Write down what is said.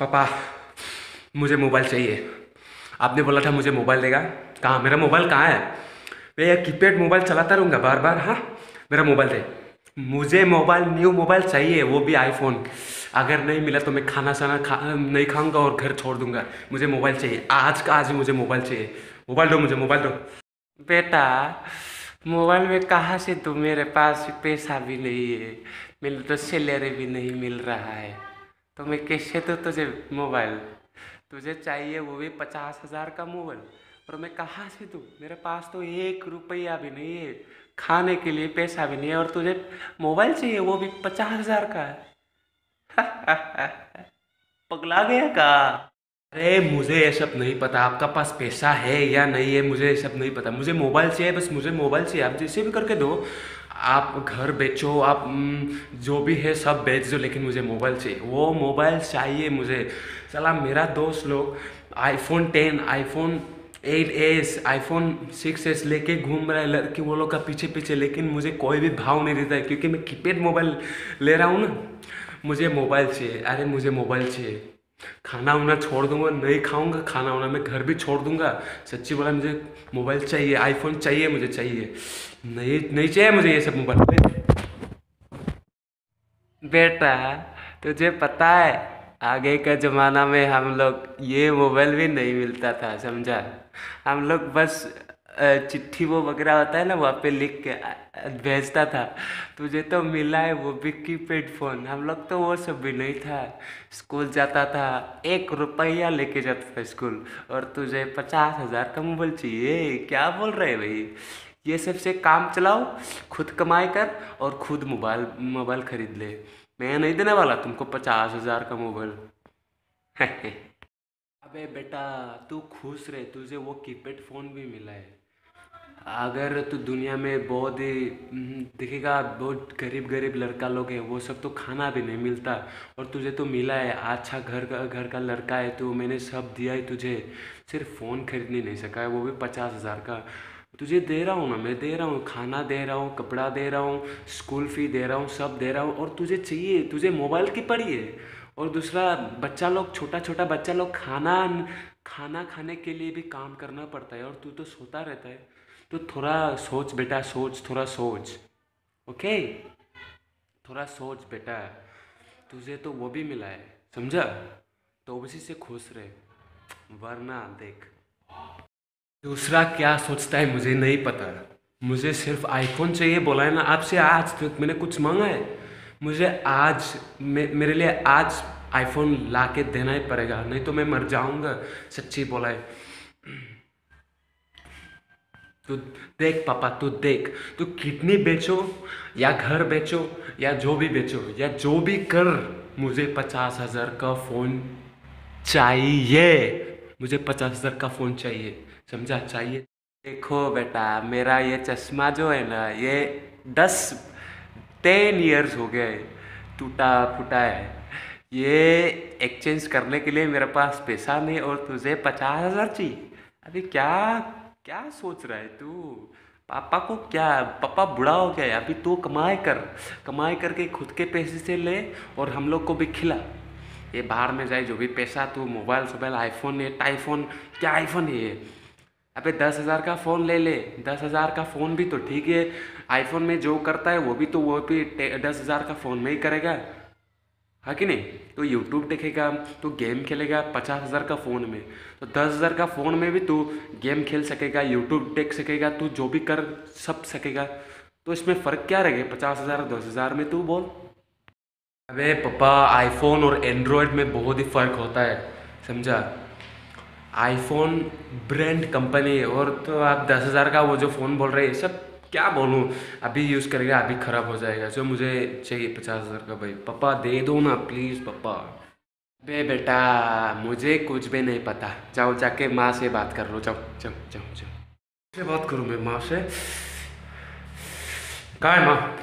पापा, मुझे मोबाइल चाहिए। आपने बोला था मुझे मोबाइल देगा। कहाँ? मेरा मोबाइल कहाँ है? मैं ये कीपैड मोबाइल चलाता रहूँगा बार बार हाँ? मेरा मोबाइल दे। मुझे मोबाइल, न्यू मोबाइल चाहिए, वो भी आईफोन अगर नहीं मिला तो मैं खाना साना खा, नहीं खाऊँगा और घर छोड़ दूँगा। मुझे मोबाइल चाहिए। आज का आज मुझे मोबाइल चाहिए। मोबाइल दो मुझे, मोबाइल दो। बेटा, मोबाइल में कहाँ से तू मेरे पास पैसा भी नहीं है। मेरे तो सैलरी भी नहीं मिल रहा है। तो मैं कैसे तो तुझे मोबाइल? तुझे चाहिए वो भी पचास हज़ार का मोबाइल। और मैं कहाँ से दूँ? मेरे पास तो एक रुपया भी नहीं है। खाने के लिए पैसा भी नहीं है और तुझे मोबाइल चाहिए, वो भी पचास हज़ार का है। पगला गया का? अरे, मुझे ये सब नहीं पता आपका पास पैसा है या नहीं है, मुझे ये सब नहीं पता। मुझे मोबाइल चाहिए, बस मुझे मोबाइल चाहिए। आप जैसे भी करके दो। आप घर बेचो आप हम्म, जो भी है सब बेच दो लेकिन मुझे मोबाइल चाहिए। वो मोबाइल चाहिए मुझे। चला मेरा दोस्त लोग iPhone ten iPhone eight S iPhone six S लेके घूम रहा है। लड़की वो लोग का पीछे पीछे लेकिन मुझे कोई भी भाव नहीं देता है क्योंकि मैं कीपैड मोबाइल ले रहा हूँ ना। मुझे मोबाइल चाहिए। अरे मुझे मोबाइल चाहिए। खाना वाना छोड़ दूँगा, नहीं खाऊँगा, खाना वाना मैं घर भी छोड़ दूँगा। सच्ची बोला, मुझे मोबाइल चाहिए आईफोन चाहिए, मुझे चाहिए। नहीं नहीं चाहिए मुझे ये सब मोबाइल। बेटा, तुझे पता है, आगे का ज़माना में हम लोग ये मोबाइल भी नहीं मिलता था, समझा? हम लोग बस चिट्ठी वो वगैरह होता है ना, वहाँ पे लिख के भेजता था। तुझे तो मिला है वो भी कीपैड फ़ोन। हम लोग तो वो सब भी नहीं था। स्कूल जाता था, एक रुपया लेके जाता था स्कूल। और तुझे पचास हज़ार का मोबाइल चाहिए? क्या बोल रहे भाई? ये सबसे काम चलाओ, खुद कमाई कर और खुद मोबाइल मोबाइल खरीद ले। मैं नहीं देने वाला तुमको पचास हज़ार का मोबाइल। अबे बेटा, तू खुश रहे, तुझे वो कीपैड फ़ोन भी मिला है। अगर तू दुनिया में बहुत ही देखेगा, बहुत गरीब गरीब लड़का लोग हैं, वो सब तो खाना भी नहीं मिलता, और तुझे तो मिला है अच्छा घर का घर का लड़का है तो मैंने सब दिया है तुझे, सिर्फ़ फ़ोन खरीद नहीं सका है, वो भी पचास हज़ार का। तुझे दे रहा हूँ ना, मैं दे रहा हूँ, खाना दे रहा हूँ, कपड़ा दे रहा हूँ स्कूल फ़ी दे रहा हूँ, सब दे रहा हूँ, और तुझे चाहिए, तुझे मोबाइल की पड़ी है। और दूसरा, बच्चा लोग छोटा छोटा बच्चा लोग खाना खाना खाने के लिए भी काम करना पड़ता है और तू तो सोता रहता है। तो थोड़ा सोच बेटा, सोच, थोड़ा सोच, ओके? थोड़ा सोच बेटा, तुझे तो वो भी मिला है, समझा? तो उसी से खुश रहे, वरना देख। दूसरा क्या सोचता है मुझे नहीं पता। मुझे सिर्फ़ आईफोन चाहिए, बोला है ना, आपसे आज तक मैंने कुछ मांगा है। मुझे आज मे, मेरे लिए आज आईफोन ला के देना ही पड़ेगा नहीं तो मैं मर जाऊँगा सच्ची बोला है। तू देख पापा तू देख तू किडनी बेचो या घर बेचो या जो भी बेचो या जो भी कर मुझे पचास हज़ार का फ़ोन चाहिए। मुझे पचास हज़ार का फ़ोन चाहिए समझा? चाहिए। देखो बेटा मेरा ये चश्मा जो है ना ये दस टेन ईयर्स हो गए, टूटा फूटा है। ये एक्सचेंज करने के लिए मेरे पास पैसा नहीं और तुझे पचास हज़ार चाहिए। अभी क्या क्या सोच रहा है तू? पापा को क्या, पापा बुढ़ा हो गया है, अभी तू कमाई कर। कमाई करके खुद के पैसे से ले और हम लोग को भी खिला। ये बाहर में जाए, जो भी पैसा तू मोबाइल सोबाइल आईफोन है टाईफोन क्या आईफोन है ये? अबे दस हज़ार का फ़ोन ले ले। दस हज़ार का फ़ोन भी तो ठीक है। आईफोन में जो करता है, वो भी तो वो भी दस हज़ार का फ़ोन में ही करेगा। है कि नहीं? तो यूट्यूब देखेगा तो गेम खेलेगा पचास हज़ार का फ़ोन में। तो दस हज़ार का फ़ोन में भी तू गेम खेल सकेगा यूट्यूब देख सकेगा, तू जो भी कर, सब सकेगा। तो इसमें फ़र्क क्या रहेगा पचास हज़ार, दस हज़ार में तू बोल। अबे पापा आईफोन और एंड्रॉयड में बहुत ही फ़र्क होता है, समझा? आईफोन ब्रांड कंपनी और तो आप दस हज़ार का वो जो फ़ोन बोल रहे हैं सब क्या बोलूँ? अभी यूज़ करेगा, अभी ख़राब हो जाएगा। जो मुझे चाहिए पचास हज़ार का भाई। पापा, दे दो ना प्लीज़ पापा। बे बेटा, मुझे कुछ भी नहीं पता। जाओ, जाके माँ से बात कर लो। जाओ जाओ जाओ जाओ। से बात करूँ मैं माँ से? कहा है माँ?